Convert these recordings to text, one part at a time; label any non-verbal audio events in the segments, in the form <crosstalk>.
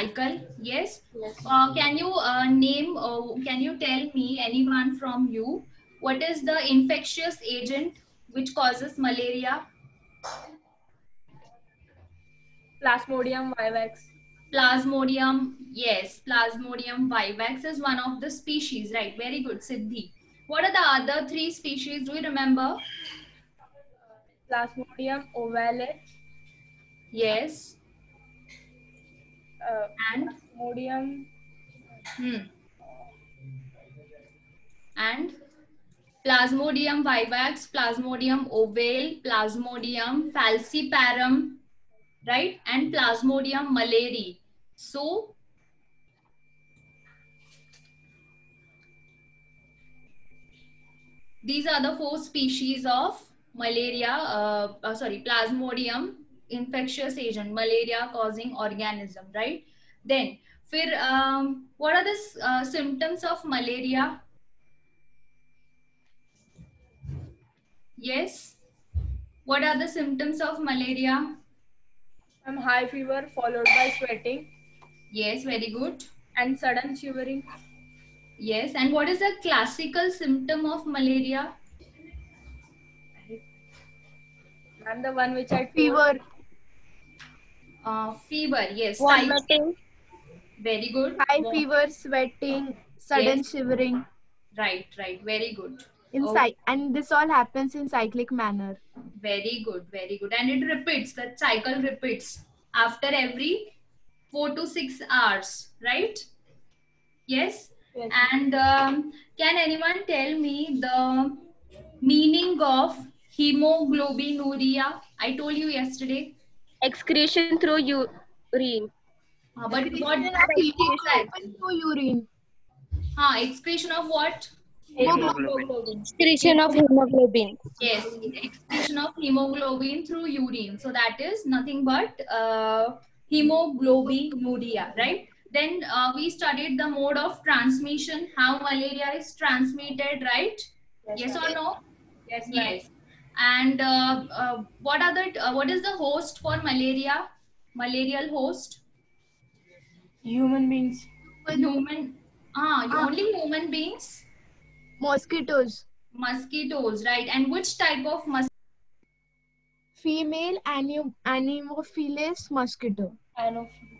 cycle yes, Yes. uh, can you uh, name uh, can you tell me anyone from you what is the infectious agent which causes malaria? Plasmodium vivax. plasmodium yes plasmodium vivax is one of the species right? Very good siddhi. What are the other three species? Do you remember? Plasmodium ovale. yes Uh, and Plasmodium. hmm. and plasmodium vivax plasmodium ovale plasmodium falciparum right and plasmodium malari so these are the four species of malaria uh, uh, sorry plasmodium infectious agent malaria causing organism right? Then फिर um, what are the uh, symptoms of malaria? Yes. What are the symptoms of malaria? Some high fever followed by sweating. Yes very good. And sudden shivering. yes and what is the classical symptom of malaria? And the one which I told. fever, uh, fever yes vomiting, very good high fever, sweating, sudden Yes. shivering. right right very good In Oh. cy- and this all happens in cyclic manner. very good very good and it repeats the cycle repeats after every 4 to 6 hours right yes Yes. and um, can anyone tell me the meaning of hemoglobinuria i told you yesterday excretion through urine uh, but what Hemoglobin through urine. uh, excretion of what Hemoglobin. excretion of hemoglobin Yes, excretion of hemoglobin through urine. So that is nothing but uh, hemoglobinuria, right? Then uh, we studied the mode of transmission, how malaria is transmitted, right? Yes, or no? Yes, ma'am. Yes. And uh, uh, what are the uh, what is the host for malaria? Malarial host? Human beings. Human. Ah, only human beings. Mosquitoes. Mosquitoes, right? And which type of mosquito? Female anim- Anopheles mosquito. Anopheles.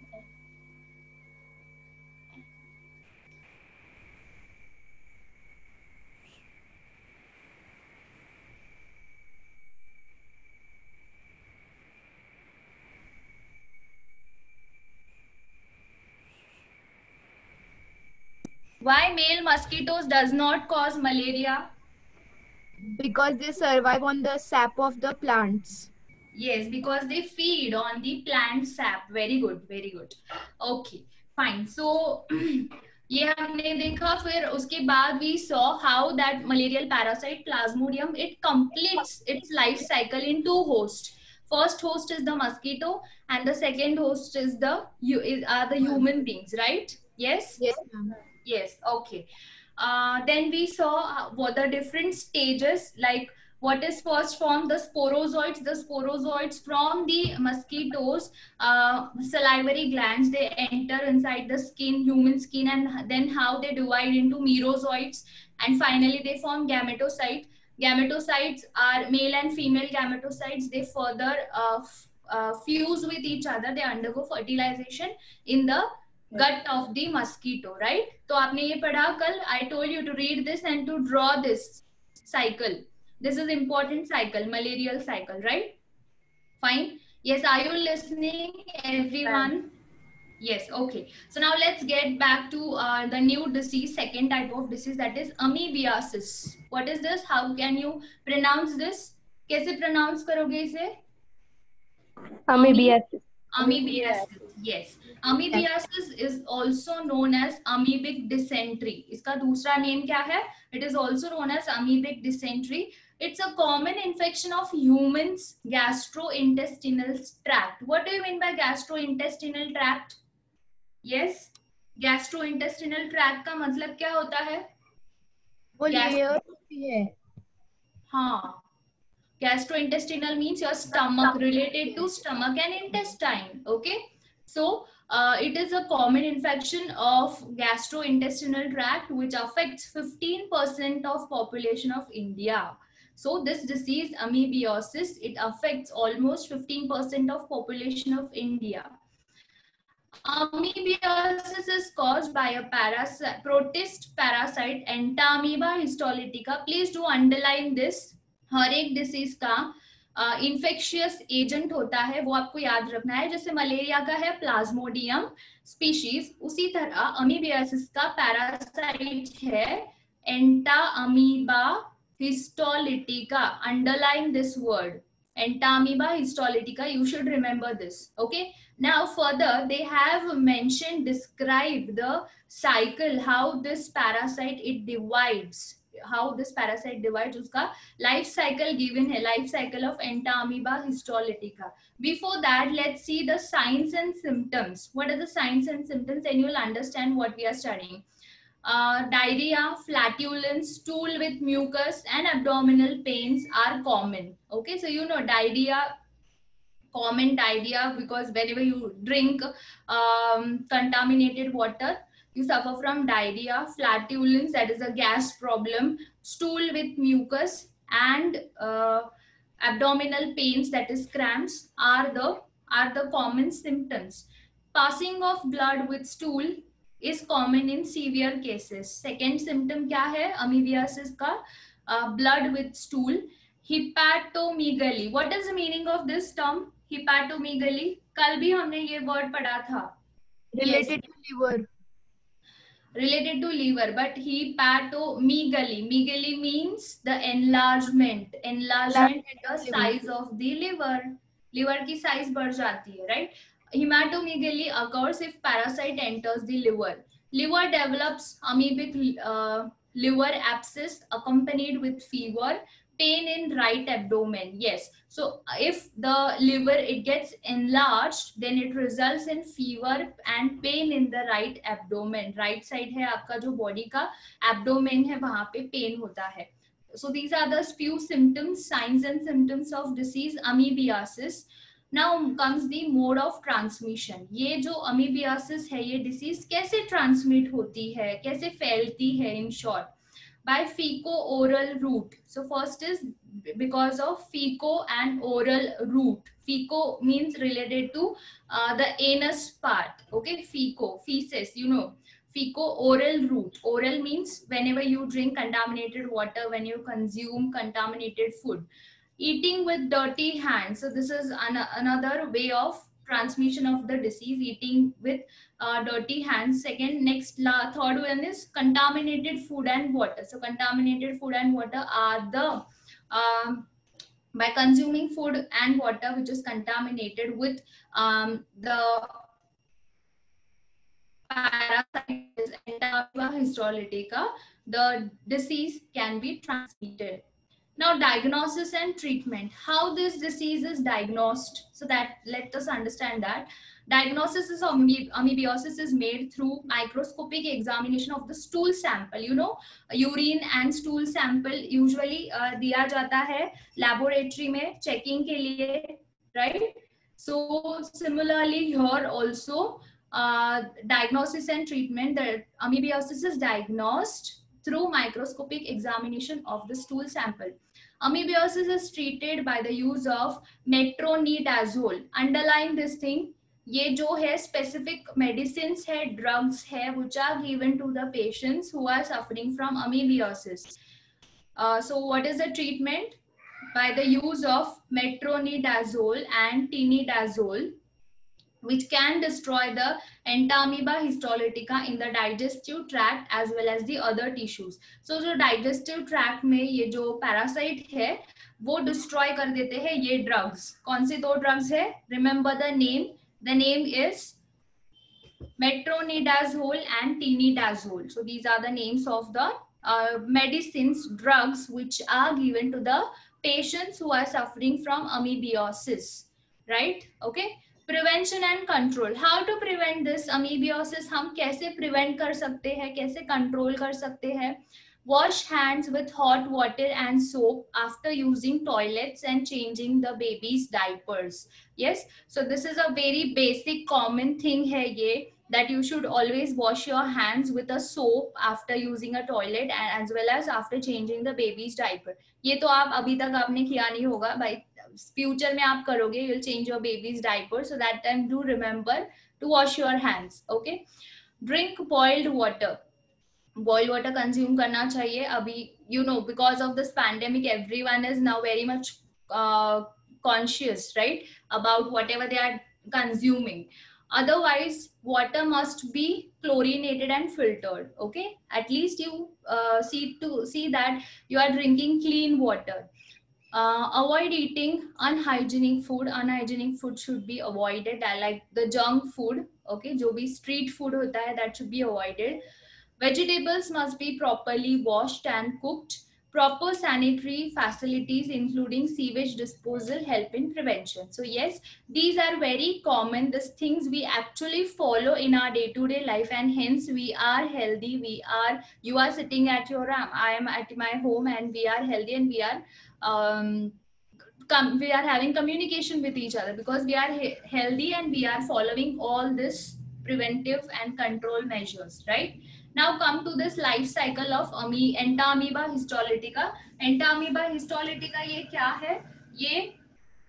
Why male mosquitoes does not cause malaria? Because they survive on the sap of the plants. Yes, because they feed on the plant sap. Very good, very good. Okay, fine. So <clears throat> ये हमने देखा फिर उसके बाद we saw how that malarial parasite plasmodium it completes its life cycle in two hosts. First host is the mosquito and the second host is the you is are the human beings, right? Yes. Yes, ma'am. Yes, okay. Uh, then we saw uh, what the different stages, like what is first formed, the sporozoites. The sporozoites from the mosquitoes, uh, salivary glands, they enter inside the skin, human skin, and then how they divide into merozoites, and finally they form gametocyte. Gametocytes are male and female gametocytes. They further uh, uh, fuse with each other. They undergo fertilization in the gut of the mosquito right तो आपने ये पढ़ा कल I told you to read this and to draw this cycle this is important cycle malarial cycle right fine yes are you listening everyone yes okay so now let's get back to uh, the new disease second type of disease that is amoebiasis what is this how can you pronounce this कैसे pronounce करोगे इसे amoebiasis amoebiasis yes amoebiasis is also known as amoebic dysentery इसका दूसरा name क्या है it is also known as amoebic dysentery it's a common infection of humans gastrointestinal tract what do you mean by gastrointestinal tract yes gastrointestinal tract का मतलब क्या होता है वो. लेयर होती है हाँ gastrointestinal means your stomach related to stomach and intestine okay So uh, it is a common infection of gastrointestinal tract which affects 15% of population of India. So this disease amoebiasis, it affects almost 15% of population of India. Amoebiasis is caused by a parasite, protist parasite Entamoeba histolytica. Please do underline this. हर एक disease का infectious uh, agent होता है वो आपको याद रखना है जैसे मलेरिया का है प्लाज्मोडियम स्पीशीज उसी तरह अमीबियासिस का पैरासाइट है Entamoeba histolytica underline this word Entamoeba histolytica you should remember this okay now further they have mention describe the cycle how this parasite it divides this parasite divides uska life cycle given hai life cycle of entamoeba histolytica before that let's see the signs and symptoms what are the signs and symptoms then you'll understand what we are studying uh, diarrhea, flatulence, stool with mucus, and abdominal pains are common. Okay, so you know diarrhea, common diarrhea because whenever you drink um, contaminated water, you suffer from diarrhea, flatulence, that is a gas problem, stool with mucus, and uh, abdominal pains, that is cramps, are the are the common symptoms. Passing of blood with stool is common in severe cases. Second symptom क्या है amoebiasis का uh, blood with stool. Hepatomegaly. What is the meaning of this term? Hepatomegaly. कल भी हमने ये word पढ़ा था. Related yes. to liver. Related to liver, but hepatomegaly. Megaly means the enlargement. Enlargement in the size of the liver. liver की size बढ़ जाती है, right? hematomegaly occurs if parasite enters the liver. Liver develops amoebic uh, liver abscess accompanied with fever, Pain in right abdomen. Yes. So if the liver, it gets enlarged, then it results in fever and pain in the right abdomen. Right side है आपका जो body का abdomen है वहाँ पे pain होता है. So these are the few symptoms, signs and symptoms of disease amoebiasis. Now comes the mode of transmission ये जो अमीबियासिस है ये डिसीज कैसे ट्रांसमिट होती है कैसे फैलती है in short by feco oral route. So first is because of feco and oral route. Feco means related to uh, the anus part. Okay feco feces you know. Feco oral route. Oral means whenever you drink contaminated water when you consume contaminated food. Eating with dirty hands. So this is an another way of transmission of the disease, eating with uh, dirty hands. Second, next, la, third one is contaminated food and water. So contaminated food and water are the, um, by consuming food and water which is contaminated with um, the parasite histolytica, the disease can be transmitted. Now, diagnosis and treatment. How this disease is diagnosed. So that let us understand that Diagnosis of amoebiasis is made through microscopic examination of the stool sample. You know, urine and stool sample usually uh, दिया जाता है laboratory में checking के लिए, right? So similarly here also uh, diagnosis and treatment. The amoebiasis is diagnosed through microscopic examination of the stool sample. Amoebiasis is treated by the use of metronidazole. Underline this thing. ये जो है specific medicines है drugs है are given to the patients who are suffering from amoebiasis. Uh, so what is the treatment? By the use of metronidazole and tinidazole which can destroy the entamoeba histolytica in the digestive tract as well as the other tissues. So जो digestive tract में ये जो parasite है वो destroy कर देते हैं ये drugs. कौन से दो drugs है? Remember the name. The name is metronidazole and tinidazole. So these are the names of the uh, medicines, drugs which are given to the patients who are suffering from amoebiasis. Right? Okay. Prevention and control how to prevent this amoebiasis हम कैसे prevent कर सकते हैं कैसे control कर सकते हैं wash hands with hot water and soap after using toilets and changing the baby's diapers yes so this is a very basic common thing hai ye that you should always wash your hands with a soap after using a toilet and as well as after changing the baby's diaper ये तो आप अभी तक आपने किया नहीं होगा भाई फ्यूचर में आप करोगे you'll change your baby's diaper so that time do remember to wash your hands okay drink boiled water Boiled water consume करना चाहिए अभी you know because of this pandemic everyone is now very much conscious right about whatever they are consuming otherwise water must be chlorinated and filtered okay at least you see to see that you are drinking clean water avoid eating unhygienic food unhygienic food should be avoided like the junk food okay जो भी street food होता है that should be avoided vegetables must be properly washed and cooked. Proper sanitary facilities including sewage disposal help in prevention. So yes these are very common. These things we actually follow in our day to day life and hence we are healthy. We are you are sitting at your i am at my home and we are healthy and we are um, we are having communication with each other because we are he- healthy and we are following all this preventive and control measures right now come to this life cycle of ami entamoeba histolytica entamoeba histolytica ये क्या है ये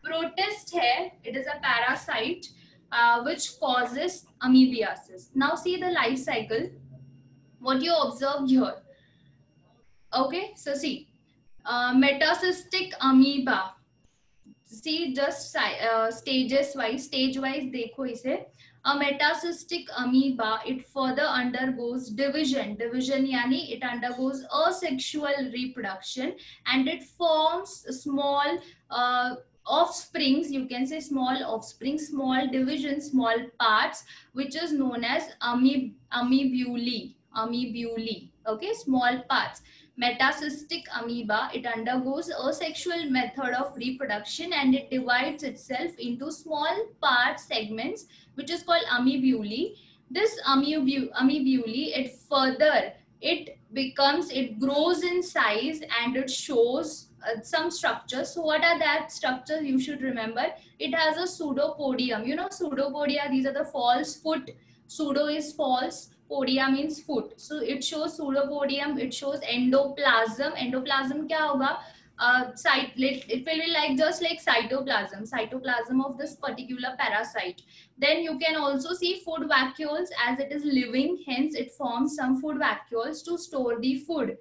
protist है is a parasite uh, which causes amoebiasis now see the life cycle what you observe here okay so see uh, metacystic amoeba see just stages wise stage wise देखो इसे। A metacystic amoeba it further undergoes division division यानी it undergoes asexual reproduction and it forms small offsprings you can say small offspring small division small part which is known as ami amoebulae amoebulae okay small parts metacystic amoeba. It undergoes asexual method of reproduction and it divides itself into small part segments which is called amoebulae this amoebu- amoebulae it further it becomes it grows in size and it shows uh, some structures. So what are that structures? You should remember. It has a pseudopodium. You know pseudopodia these are the false foot. Pseudo is false podia means foot. So it shows pseudopodium it shows endoplasm. Endoplasm kya hoga uh, site it will be like just like cytoplasm cytoplasm of this particular parasite. Then you can also see food vacuoles as it is living hence it forms some food vacuoles to store the food.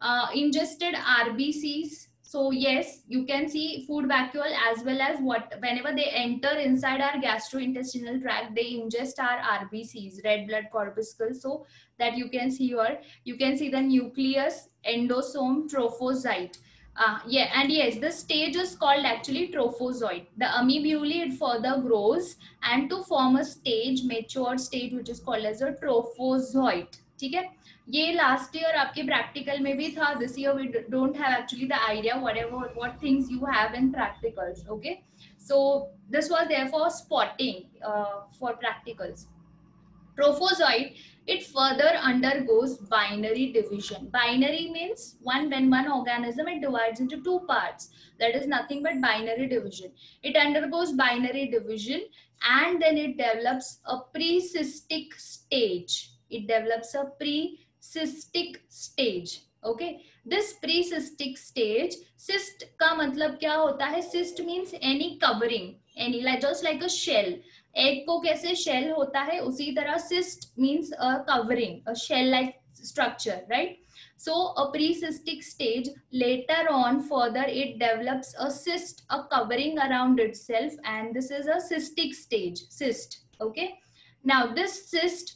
Uh, ingested rbcs so yes, you can see food vacuole as well as what whenever they enter inside our gastrointestinal tract, they ingest our RBCs, red blood corpuscles. So that you can see here, you can see the nucleus, endosome, trophozoite. Uh, yeah, and yes, the stage is called actually trophozoite. The amoebule further grows and to form a stage, mature stage, which is called as a trophozoite. Okay? ये last year आपके practical में भी था this year we don't have actually the idea what ever what things you have in practicals okay so this was there for spotting for practicals trophozoite it further undergoes binary division binary means one when one organism it divides into two parts that is nothing but binary division it undergoes binary division and then it develops a pre-cystic stage it develops a pre-cystic stage okay this pre-cystic stage cyst का मतलब क्या होता है cyst means any covering any like just like a shell egg को कैसे shell होता है उसी तरह cyst means a covering a shell like structure right so a pre-cystic stage later on further it develops a cyst a covering around itself and this is a cystic stage cyst okay now this cyst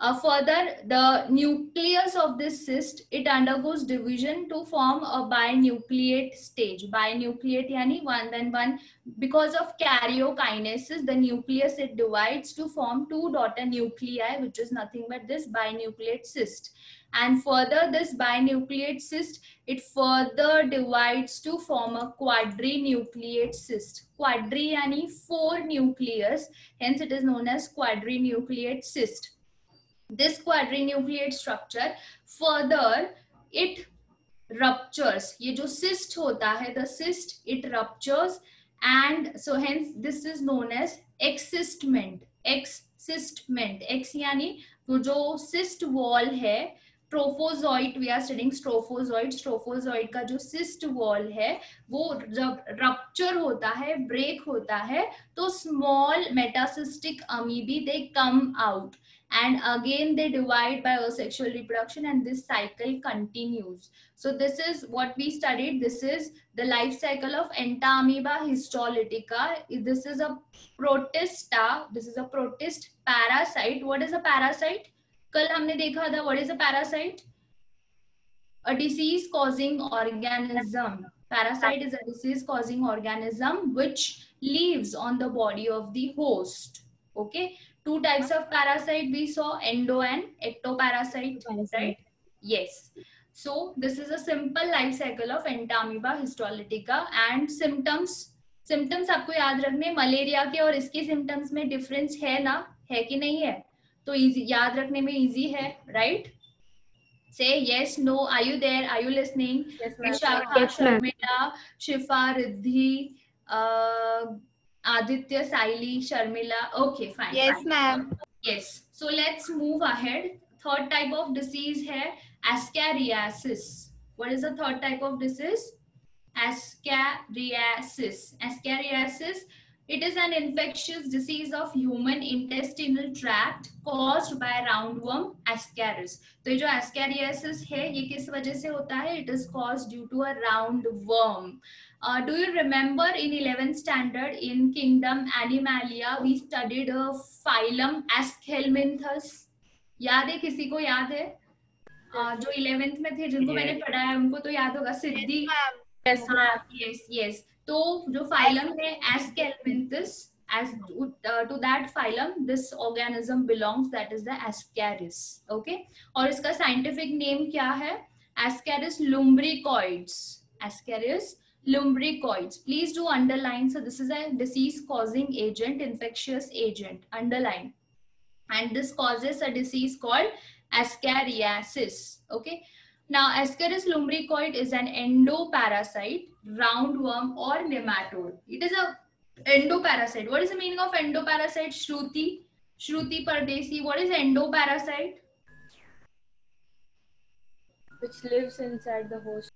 uh, further the nucleus of this cyst it undergoes division to form a binucleate stage. Binucleate yani one then one because of karyokinesis the nucleus it divides to form two daughter nuclei which is nothing but this binucleate cyst. And further this binucleate cyst it further divides to form a quadrinucleate cyst. Quadri yani four nucleus hence it is known as quadrinucleate cyst this quadrinucleate structure further it ruptures ये जो cyst होता है the cyst it ruptures and so hence this is known as excystment excystment x यानी वो जो cyst wall है trophozoite we are studying trophozoite trophozoite का जो सिस्ट वॉल है वो जब रप्चर होता है ब्रेक होता है तो small metacystic amoebae they come out and again they divide by asexual reproduction and this cycle continues so this is what we studied this is the life cycle of entamoeba histolytica this is a protista this is a protist parasite what is a parasite कल हमने देखा था what is a parasite a disease causing organism parasite is a disease causing organism which lives on the body of the host okay two types of parasite we saw endo and ectoparasite right yes so this is a simple life cycle of Entamoeba histolytica and symptoms symptoms आपको याद रखने malaria के और इसके symptoms में difference है ना? है कि नहीं है? तो इजी याद रखने में इजी है right say yes no are you there are you listening Vishakha Sharmila Shifa Riddhi Aditya Saili Sharmila okay fine yes ma'am yes so let's move ahead third type of disease है ascariasis what is the third type of disease ascariasis ascariasis It is an infectious disease of human intestinal tract caused by roundworm ascaris. तो जो ascariasis है ये किस वजह से होता है? It is caused due to a roundworm. Uh, do you remember in 11th standard in kingdom animalia we studied a phylum aschelminthus याद है किसी को याद है uh, जो 11th में थे जिनको मैंने पढ़ाया उनको तो याद होगा सिद्धि Ma'am. तो जो फाइलम है aschelminthes as uh, to that phylum this organism belongs that is the और इसका scientific name क्या है ascaris lumbricoids ascaris lumbricoids please do underline so this is a disease causing agent infectious agent underline and this causes a disease called ascariasis okay now ascaris lumbricoid is an endoparasite roundworm or nematode it is a endoparasite what is the meaning of endoparasite shruti shruti pardesi what is endoparasite Which lives inside the host.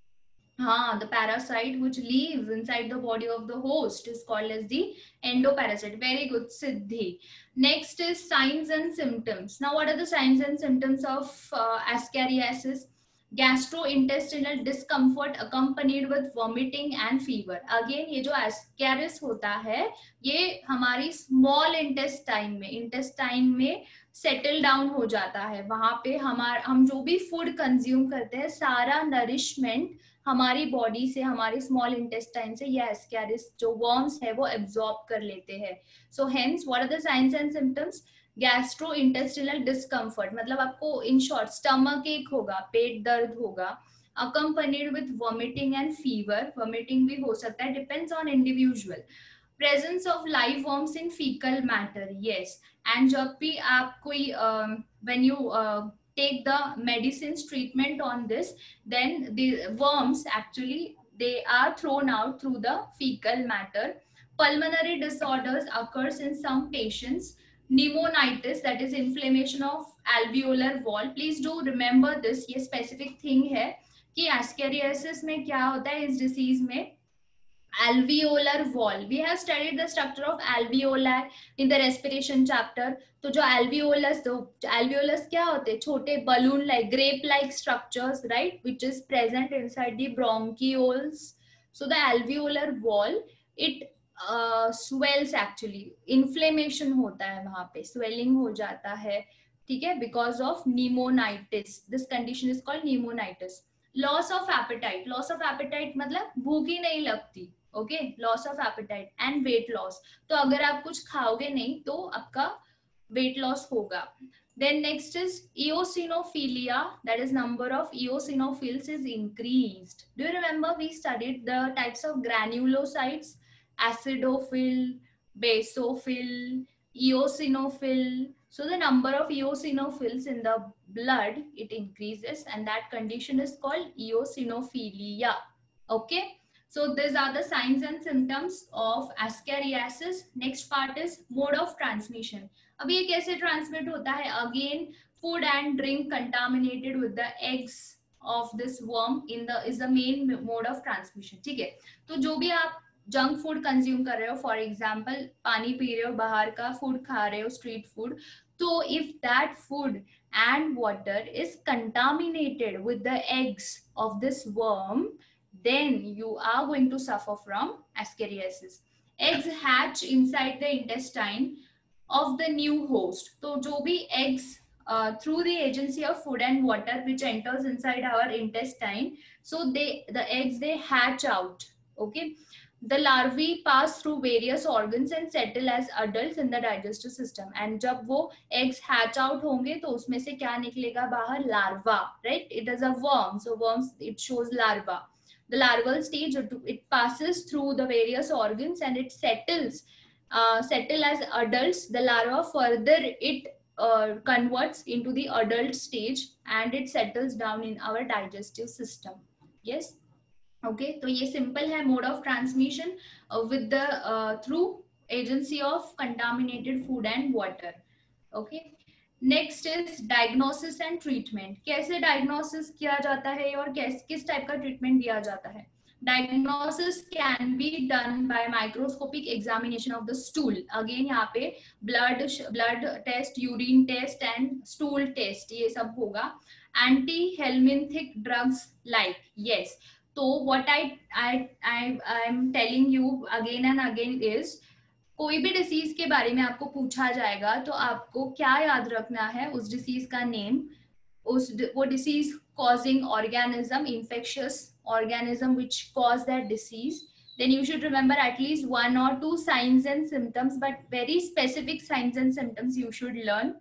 Ah, the parasite which lives inside the body of the host is called as the endoparasite. Very good, Siddhi. Next is signs and symptoms. Now, what are the signs and symptoms of uh, ascariasis? Gastrointestinal discomfort accompanied with vomiting and fever. Again, ये जो ascaris होता है ये हमारी small intestine में intestine में settle down हो जाता है। वहाँ पे हमार हम जो भी फ़ूड कंज्यूम करते हैं सारा नरिशमेंट हमारी बॉडी से हमारे स्मॉल इंटेस्टाइन से या एस्कैरिस जो वर्म्स है वो एब्जॉर्ब कर लेते हैं। So hence what are the signs and symptoms gastro intestinal discomfort मतलब आपको इन शॉर्ट स्टमक एक होगा, पेट दर्द होगा accompanied with vomiting and fever vomiting भी हो सकता है depends on individual presence of live worms in faecal matter yes and जब भी आप कोई when you take the medicine treatment on this then the actually they are thrown out through the faecal matter pulmonary disorders occurs in some patients pneumonitis that is inflammation of alveolar wall please do remember this ये specific thing है कि ascariasis में क्या होता है इस disease में alveolar wall we have studied the structure of alveoli in the respiration chapter तो जो alveolus तो alveolus क्या होते हैं छोटे balloon like grape like structures right which is present inside the bronchioles so the alveolar wall it swells actually inflammation होता है वहाँ पे स्वेलिंग हो जाता है, ठीक है? Because of pneumonitis this condition is called pneumonitis loss of appetite loss of appetite मतलब भूख ही नहीं लगती okay loss of appetite and weight loss तो अगर आप कुछ खाओगे नहीं तो आपका वेट लॉस होगा। Then next is eosinophilia that is number of eosinophils is increase do remember we studied the types of granulocytes acidophil basophil eosinophil so the number of eosinophils in the blood it increases and that condition is called eosinophilia okay so these are the signs and symptoms of ascariasis next part is mode of transmission अब ये कैसे transmit होता है again food and drink contaminated with the eggs of this worm in the is the main mode of transmission ठीक है तो जो भी आप जंक फूड कंज्यूम कर रहे हो फॉर एग्जाम्पल पानी पी रहे हो बाहर का फूड खा रहे हो स्ट्रीट फूड तो if that food and water is contaminated with the eggs of this worm then you are going to suffer from ascariasis eggs hatch inside the intestine of the new host तो जो भी eggs uh, through the agency of food and water which enters inside our intestine so they the eggs they hatch out okay the larvae pass through various organs and settle as adults in the digestive system and जब वो eggs hatch out होंगे तो उसमें से क्या निकलेगा बाहर larva right it is a worm so worms it shows larva the larval stage it passes through the various organs and it settles uh, settle as adults the larva further it uh, converts into the adult stage and it settles down in our digestive system yes Okay तो ये simple है mode of transmission with the through agency of contaminated food and water okay next is diagnosis and treatment कैसे diagnosis किया जाता है और किस किस टाइप का ट्रीटमेंट दिया जाता है? Diagnosis can be done by microscopic examination of the stool again यहाँ पे blood blood test urine test and stool test ये सब होगा। Anti helminthic drugs like yes तो what I I I I am telling you again and again is कोई भी disease के बारे में आपको पूछा जाएगा तो आपको क्या याद रखना है उस डिसीज का नेम उस वो disease causing organism infectious organism which cause that disease then you should remember at least one और two signs and symptoms but very specific signs and symptoms you should learn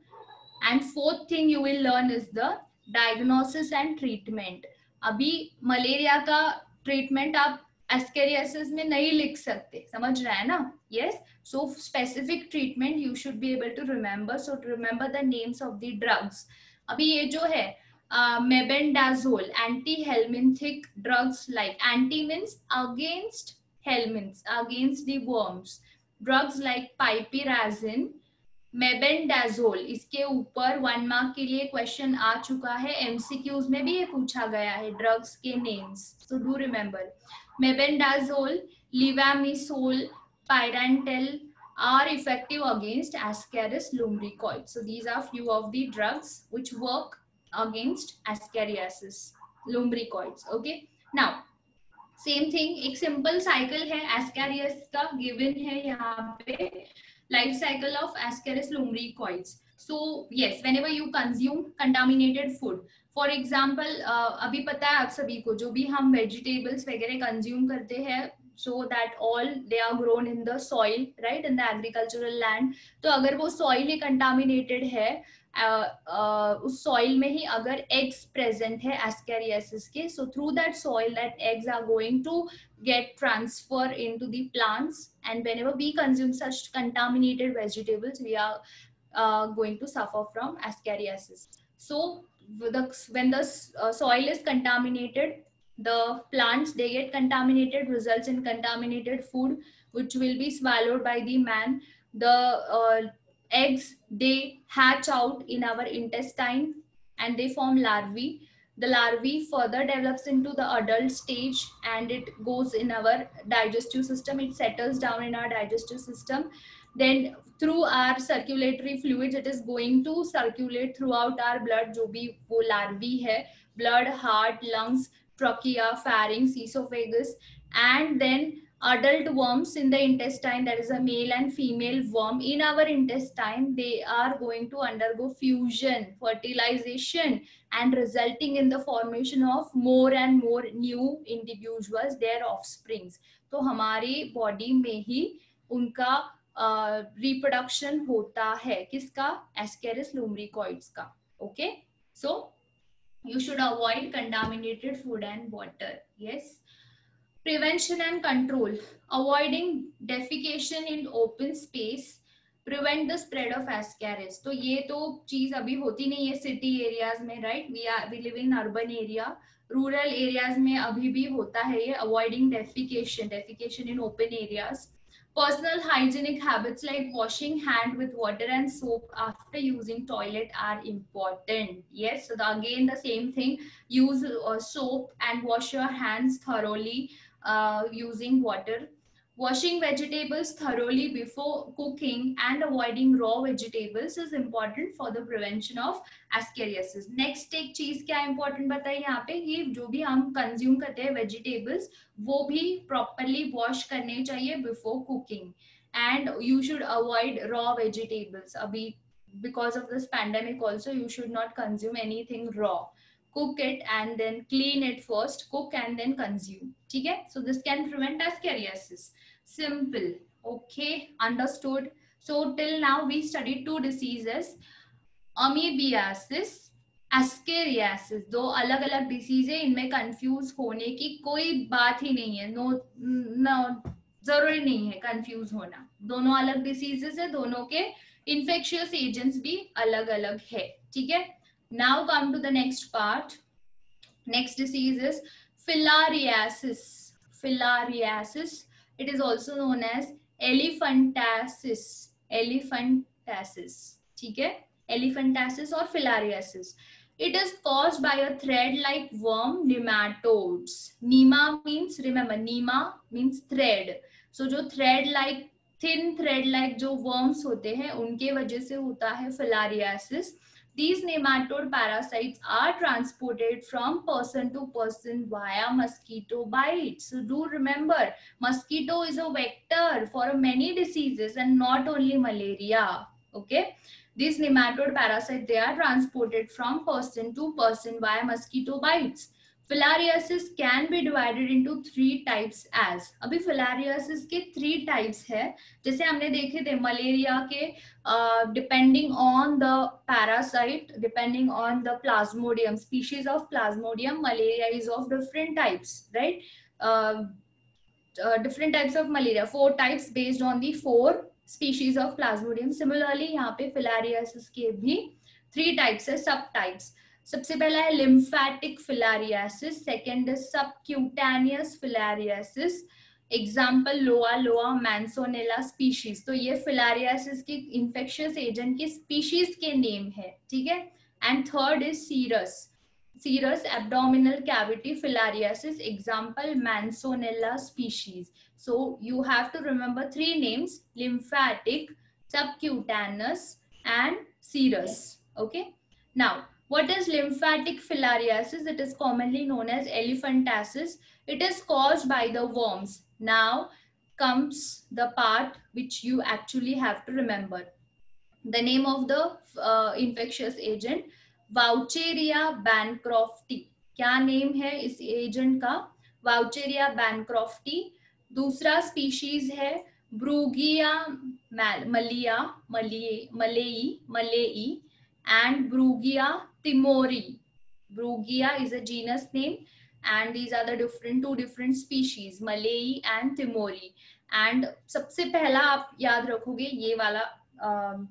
and fourth thing you will learn is the diagnosis and treatment अभी malaria का treatment आप ascariasis में नहीं लिख सकते, समझ रहे हैं ना? Yes so specific treatment you should be able to remember so to remember the names of the drugs अभी ये जो है mebendazole anti helminthic drugs like anti means against helminths against the worms drugs like piperazine mebendazole इसके ऊपर one mark के लिए question आ चुका है। एमसीक्यूज में भी ये पूछा गया है ड्रग्स के नेम्स तो do remember mebendazole levamisole pyrantel are effective against Ascaris lumbricoides so these are few of the drugs which work against ascariasis lumbricoides okay now same thing एक सिंपल साइकिल है एस्कैरियस का गिवन है यहाँ पे। Life cycle of Ascaris lumbricoides. So yes, whenever you consume contaminated food, for example अभी पता है आप सभी को जो भी हम वेजिटेबल्स वगैरह कंज्यूम करते हैं so that all they are grown in the soil right in the agricultural land तो अगर वो सॉइल ही कंटामिनेटेड है उस सॉइल में ही अगर एग्स प्रेजेंट है एस्कैरियासिस के so through that soil that eggs are going to get transfer into the plants and whenever we consume such contaminated vegetables we are uh, going to suffer from ascariasis so the, when the uh, soil is contaminated the plants they get contaminated results in contaminated food which will be swallowed by the man the uh, eggs they hatch out in our intestine and they form larvae. The larvae further develops into the adult stage and it goes in our digestive system. It settles down in our digestive system. Then through our circulatory fluids it is going to circulate throughout our blood. jo bhi wo larvae hai blood heart lungs trachea pharynx esophagus. And then adult worms in the intestine that is a male and female worm in our intestine they are going to undergo fusion fertilization and resulting in the formation of more and more new individuals their offsprings तो हमारे body में ही उनका reproduction uh, होता है किसका Ascaris lumbricoides का okay so you should avoid contaminated food and water yes prevention and control avoiding defecation in open space prevent the spread of Ascaris तो ये तो चीज़ अभी होती नहीं है सिटी एरियाज़ में right we are we live in urban area rural areas में अभी भी होता है ये avoiding defecation defecation in open areas Personal hygienic habits like washing hand with water and soap after using toilet are important. Yes, so the, again the same thing. Use uh, soap and wash your hands thoroughly uh, using water. Washing vegetables thoroughly before cooking and avoiding raw vegetables is important for the prevention of ascariasis. Next एक चीज़ क्या important बताइए यहाँ पे ये जो भी हम consume करते हैं vegetables वो भी properly wash करने चाहिए before cooking and you should avoid raw vegetables. अभी because of this pandemic also you should not consume anything raw. Cook it and then clean it first. Cook and then consume. ठीक है? So this can prevent ascariasis. Simple. Okay, understood. So till now we studied two diseases. Amoebiasis, ascariasis. दो अलग अलग disease है इनमें confuse होने की कोई बात ही नहीं है नो नो ज़रूरी नहीं है कंफ्यूज होना दोनों अलग डिसीजेस है दोनों के इन्फेक्शियस एजेंट्स भी अलग अलग है ठीक है now come to the next part next disease is filariasis filariasis It is also known as elephantiasis. Elephantiasis. ठीक है elephantiasis or filariasis. It is caused by a thread-like worm nematodes. Nema means remember nema means thread. So जो thread-like thin thread-like जो worms होते हैं उनके वजह से होता है filariasis. These nematode parasites are transported from person to person via mosquito bites. So do remember, mosquito is a vector for many diseases and not only malaria. Okay. These nematode parasites, they are transported from person to person via mosquito bites. Filariasis can be divided into three types as अभी filariasis के three types है, जैसे हमने देखे थे malaria के depending on the parasite depending on the Plasmodium species of Plasmodium malaria is of different types right different types of malaria four types based on the four species of Plasmodium similarly यहाँ पे filariasis के भी three types है सब types सबसे पहला है lymphatic filariasis second is सब क्यूटानियस फिलारियासिस एग्ज़ाम्पल लोआ लोआ मैंसोनेला स्पीशीज तो ये फिलारियासिस के इन्फेक्शियस एजेंट की स्पीशीज के नेम है, ठीक है? And third is serous serous abdominal cavity filariasis example Mansonella species so you have to remember three names lymphatic subcutaneous and serous okay now What is lymphatic filariasis? It is commonly known as elephantiasis. It is caused by the worms. Now comes the part which you actually have to remember. The name of the uh, infectious agent, Vaucheria bancrofti. क्या name है इस agent का Vaucheria bancrofti दूसरा species है ब्रूगिया मलिया मलिए मलेई मलेई and Brugia timori. Brugia is a genus name and these are the different two different species Malay and Timori. And सबसे पहला आप याद रखोगे ये वाला um,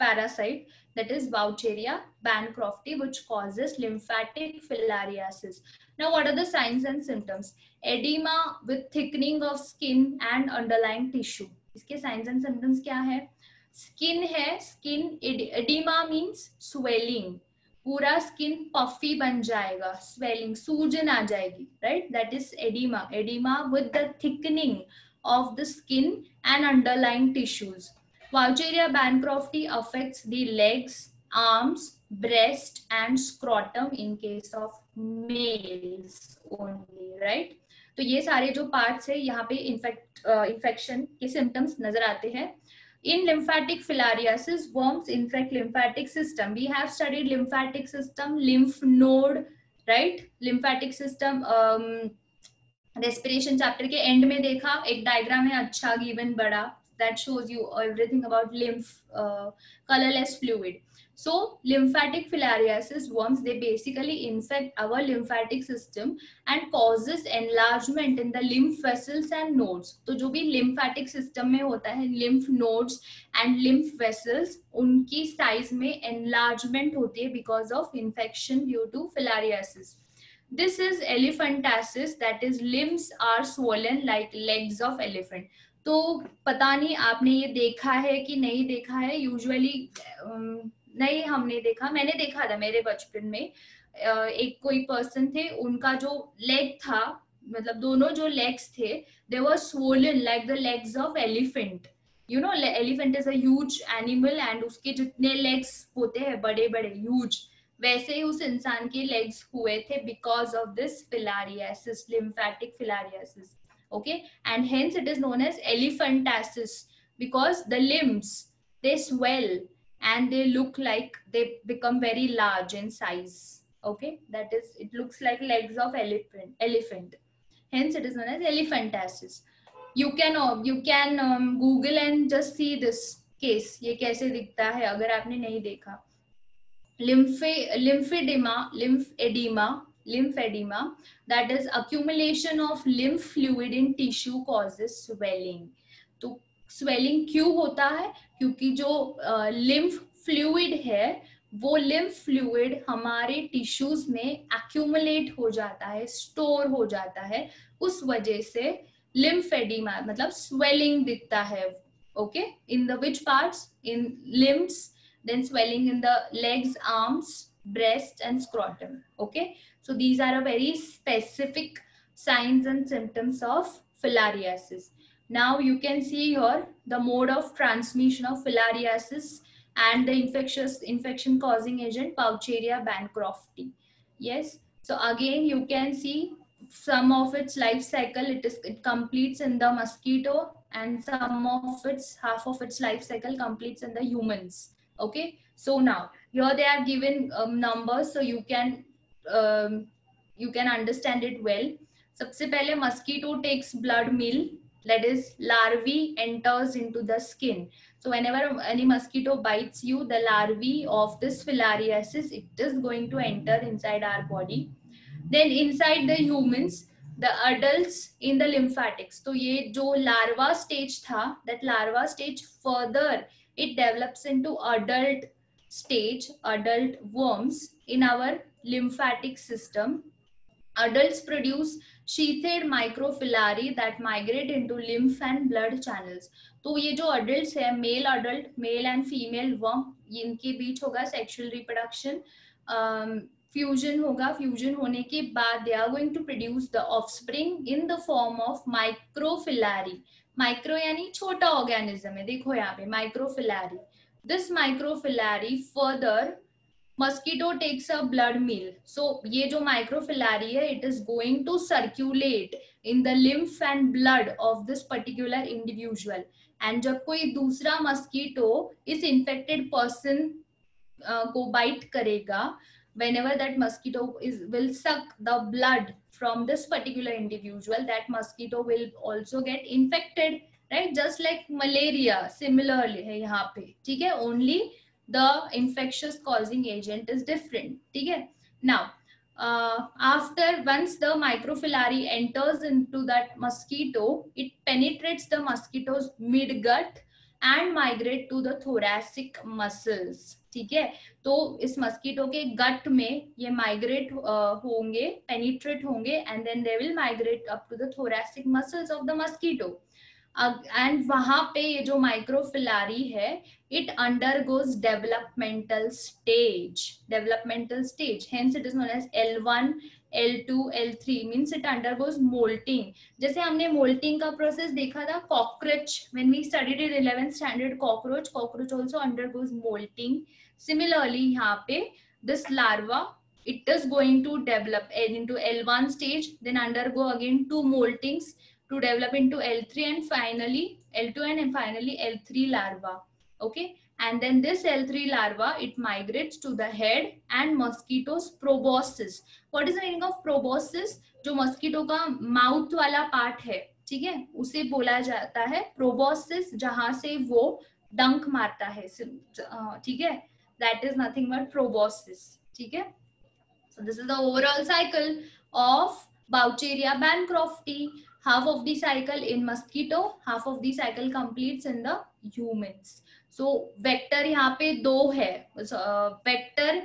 parasite that is Vaucheria bancrofti which causes lymphatic filariasis. Now what are the signs and symptoms? Edema with thickening of skin and underlying tissue. इसके signs and symptoms क्या है स्किन है स्किन एडिमा मीन्स स्वेलिंग पूरा skin puffy बन जाएगा swelling सूजन आ जाएगी right that is oedema oedema with the thickening of the skin and underlying tissues Vaucheria bancrofti affects the legs, arms, breast and scrotum in case of males only, right? तो ये सारे जो parts है यहाँ पे इन्फेक्ट इन्फेक्शन के symptoms नज़र आते हैं। In lymphatic filariasis worms infect lymphatic system we have studied lymphatic system lymph node right lymphatic system um, respiration chapter के एंड में देखा एक डायग्राम है अच्छा गिवन बड़ा that shows you everything about lymph uh, colorless fluid so lymphatic filariasis worms they basically infect our lymphatic system and causes enlargement in the lymph vessels and nodes तो जो भी lymphatic system में होता है lymph nodes and lymph vessels उनकी size में enlargement होती है because of infection due to filariasis this is elephantiasis that is limbs are swollen like legs of elephant तो पता नहीं आपने ये देखा है कि नहीं देखा है। यूजुअली नहीं हमने देखा। मैंने देखा था मेरे बचपन में। एक कोई पर्सन थे, उनका जो लेग था मतलब दोनों जो लेग्स थे they were swollen like the legs of elephant you know elephant is huge animal and उसके जितने लेग्स होते हैं बड़े बड़े ह्यूज वैसे ही उस इंसान के लेग्स हुए थे because of this filariasis lymphatic filariasis okay? And hence it is known as elephantiasis because the limbs they swell and they look like they become very large in size. Okay? That is it looks like legs of elephant elephant. Hence it is known as elephantiasis you can um, you can um, google and just see this case. ye kaise dikhta hai agar aapne nahi dekha lymphedema lymph edema lymphedema that is accumulation of lymph fluid in tissue causes swelling तो swelling क्यों होता है क्योंकि जो lymph fluid है वो lymph fluid हमारे tissues में एक्यूमुलेट हो जाता है स्टोर हो जाता है उस वजह से लिम्फेडिमा मतलब स्वेलिंग दिखता है okay in the which parts in limbs then swelling in the legs arms breast and scrotum okay so these are a very specific signs and symptoms of filariasis Now you can see here the mode of transmission of filariasis and the infectious infection causing agent Paucheria bancrofti. Yes. So again, you can see some of its life cycle. It is it completes in the mosquito and some of its half of its life cycle completes in the humans. Okay. So now here they are given um, numbers so you can you can understand it well. सबसे पहले mosquito takes blood meal that is larvae enters into the skin so whenever any mosquito bites you the larvae of this filariasis it is going to enter inside our body then inside the humans the adults in the lymphatics so ye jo larva stage tha that larva stage further it develops into adult stage adult worms in our lymphatic system adults produce sheathed microfilari that migrate into lymph and blood channels तो ये जो adults है male adult male and female worm इनके बीच होगा sexual reproduction um, fusion होगा fusion होने के बाद they are going to produce the offspring in the form of microfilari micro यानी छोटा organism है देखो यहाँ पे microfilari this microfilari further mosquito takes a blood meal so ये जो माइक्रोफिलारी है it is going to circulate in the lymph and blood of this particular individual and जब कोई दूसरा मस्कीटो इस इंफेक्टेड पर्सन को बाइट करेगा whenever that mosquito is will suck the blood from this particular individual that mosquito will also get infected right just like malaria similarly है यहाँ पे, ठीक है? Only the infectious causing agent is different okay now uh, after once the microfilari enters into that mosquito it penetrates the mosquito's mid gut and migrate to the thoracic muscles ठीक है तो इस mosquito के gut में ये migrate uh, होंगे penetrate होंगे and then they will migrate up to the thoracic muscles of the mosquito and वहाँ पे ये जो माइक्रोफिलारी है it undergoes developmental stage developmental stage hence it is known as L one L two L three means it undergoes moulting जैसे हमने moulting का process देखा था cockroach when we studied in eleventh standard cockroach cockroach also under goes moulting similarly यहाँ पे this larva it is going to develop eh, into l1 stage, then undergo again two moltings. To develop into L3 and finally L2 and finally L3 larva okay and then this l3 larva it migrates to the head and mosquito's proboscis what is the meaning of proboscis जो mosquito का mouth वाला part है ठीक है उसे बोला जाता है प्रोबोसिस जहाँ से वो डंक मारता है अ, ठीक है that is nothing but proboscis ठीक है so this is the overall cycle of Boucheria bancrofti half of the cycle in mosquito, half of the cycle completes in the humans. So, vector यहाँ पे दो है। वेक्टर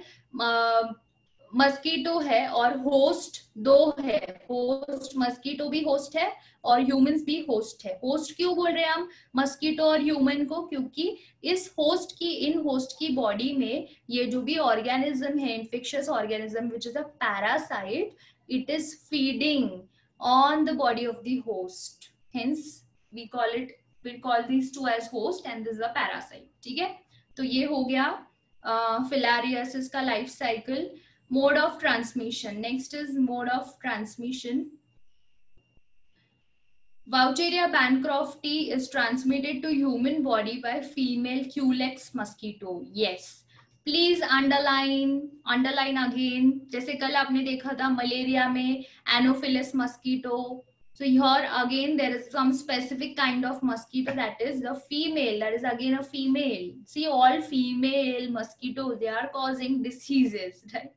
मस्कीटो है और host दो है। होस्ट मस्कीटो भी होस्ट है और ह्यूमंस भी होस्ट है। होस्ट क्यों बोल रहे हैं हम? मस्कीटो और ह्यूमन को, क्योंकि इस होस्ट की, इन होस्ट की बॉडी में ये जो भी ऑर्गेनिज्म है infectious organism which is a parasite it is feeding on the body of the host hence we call it we call these two as host and this is a parasite ठीक है तो ये हो गया फिलारियसिस का life cycle mode of transmission next is mode of transmission Vaucheria bancrofti is transmitted to human body by female Culex mosquito. Yes. Please underline underline again जैसे कल आपने देखा था मलेरिया में Anopheles mosquito so your again there is some specific kind of mosquito that is the female that is again a female see all female mosquito they are causing diseases right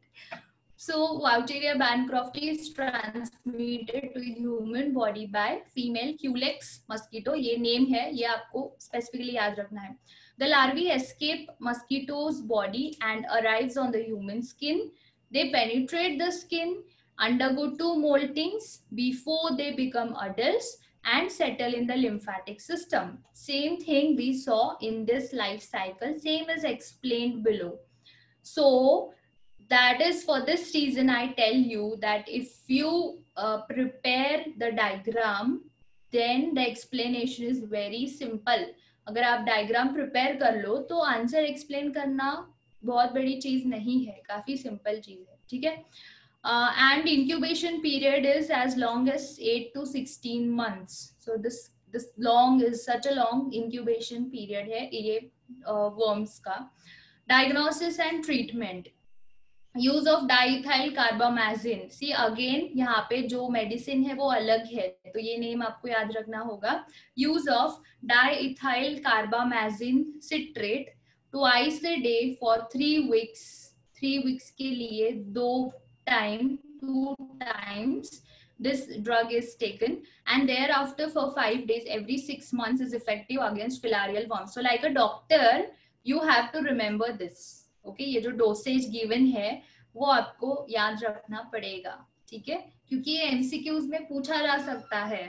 so Wuchereria bancroft is transmitted to human body by female Culex mosquito ये name है, ये आपको specifically याद रखना है। The larvae escape mosquito's body and arrives on the human skin. They penetrate the skin, undergo two moltings before they become adults and settle in the lymphatic system. Same thing we saw in this life cycle, same as explained below. So that is for this reason I tell you that if you uh, prepare the diagram, then the explanation is very simple. अगर आप diagram prepare कर लो तो answer explain करना बहुत बड़ी चीज़ नहीं है काफ़ी सिंपल चीज़ है ठीक है? And incubation period is as long as eight to sixteen months so this this long is such a long incubation period है ये वर्म्स uh, का. Diagnosis and treatment use of diethyl carbamazine see again यहाँ पे जो medicine है वो अलग है तो ये नेम आपको याद रखना होगा। Use of diethyl carbamazine citrate twice a day for three weeks three weeks के लिए दो time two times this drug is taken and thereafter for five days every six month is effective against filarial form so like a doctor you have to remember this okay? ये जो dosage given है, वो आपको याद रखना पड़ेगा, ठीक है क्योंकि ये एमसीक्यूज में पूछा जा सकता है